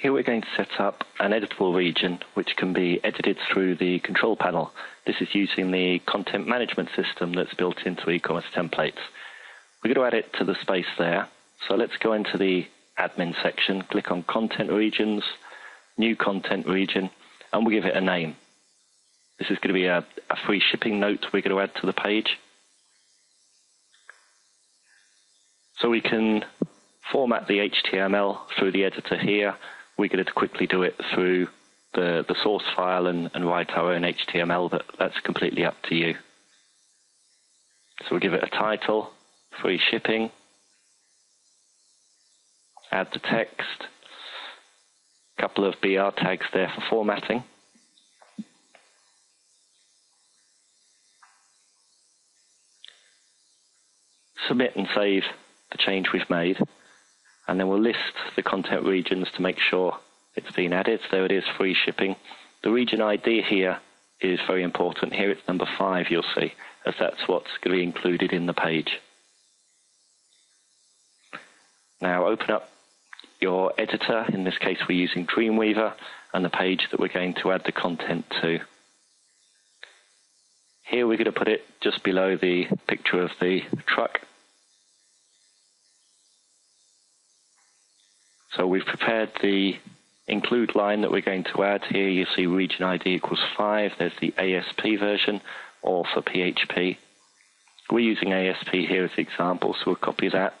Here we're going to set up an editable region which can be edited through the control panel. This is using the content management system that's built into e-commerce templates. We're going to add it to the space there. So let's go into the admin section, click on content regions, new content region, and we'll give it a name. This is going to be a, a free shipping note we're going to add to the page. So we can format the HTML through the editor here we're going to quickly do it through the, the source file and, and write our own HTML, but that's completely up to you. So we'll give it a title, free shipping, add the text, a couple of BR tags there for formatting. Submit and save the change we've made and then we'll list the content regions to make sure it's been added. There it is, free shipping. The region ID here is very important. Here it's number five, you'll see, as that's what's going to be included in the page. Now open up your editor. In this case, we're using Dreamweaver and the page that we're going to add the content to. Here we're going to put it just below the picture of the truck So we've prepared the include line that we're going to add here. You see region ID equals 5. There's the ASP version, or for PHP. We're using ASP here as example, so we'll copy that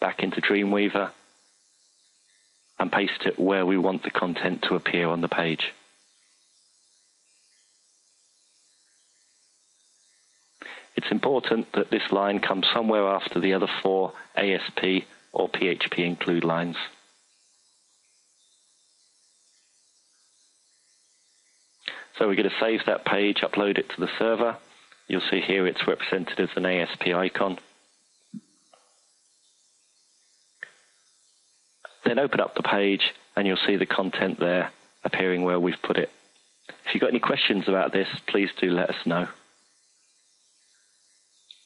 back into Dreamweaver and paste it where we want the content to appear on the page. It's important that this line comes somewhere after the other four ASP or PHP include lines. So we're going to save that page, upload it to the server. You'll see here it's represented as an ASP icon. Then open up the page and you'll see the content there appearing where we've put it. If you've got any questions about this, please do let us know.